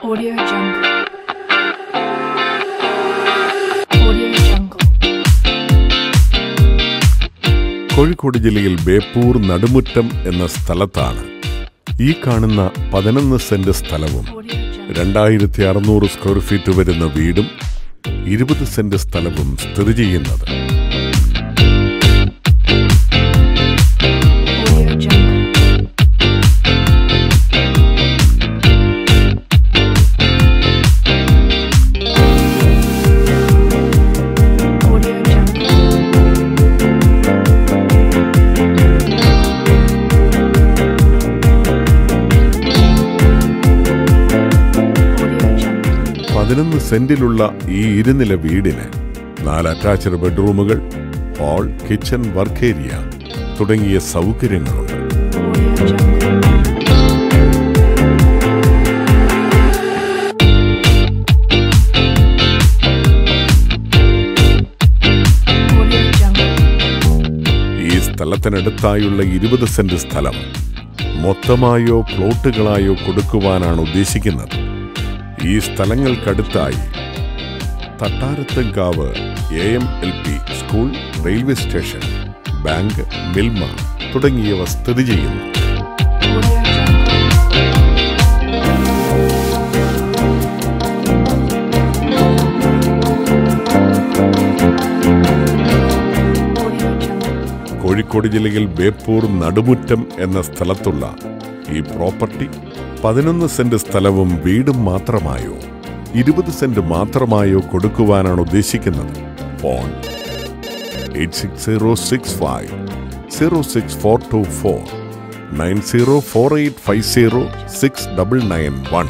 Audio Jungle. Kozhikode ജില്ലയിൽ ബേപ്പൂർ നടുമുറ്റം എന്ന സ്ഥലത്താണ് ഈ കാണുന്ന പതിനൊന്ന് സെന്റ് സ്ഥലവും. രണ്ടായിരത്തി അറുന്നൂറ് സ്ക്വയർ ഫീറ്റ് വരുന്ന വീടും ഇരുപത് സെന്റ് സ്ഥലവും സ്ഥിതി ചെയ്യുന്നത് പതിനൊന്ന് സെന്റിലുള്ള ഈ ഇരുനില വീടിന് നാല് അറ്റാച്ച്ഡ് ബെഡ്റൂമുകൾ ഹാൾ കിച്ചൺ വർക്ക് ഏരിയ തുടങ്ങിയ സൗകര്യങ്ങളുണ്ട്. ഈ സ്ഥലത്തിനടുത്തായുള്ള ഇരുപത് സെന്റ് സ്ഥലം മൊത്തമായോ പ്ലോട്ടുകളായോ കൊടുക്കുവാനാണ് ഉദ്ദേശിക്കുന്നത് ഈ സ്ഥലങ്ങൾക്കടുത്തായി Thattarathankavu A M L P school railway station bank Milma തുടങ്ങിയവ സ്ഥിതി ചെയ്യുന്നു. കോഴിക്കോട് ജില്ലയിൽ ബേപ്പൂർ നടുമുറ്റം എന്ന സ്ഥലത്തുള്ള ഈ പ്രോപ്പർട്ടി പതിനൊന്ന് സെന്റ് സ്ഥലവും വീടും മാത്രമായോ? ഇരുപത് സെന്റ് മാത്രമായോ കൊടുക്കുവാനാണ് ഉദ്ദേശിക്കുന്നത്? Phone eight six zero six five zero six four two four nine zero four eight five zero six double nine one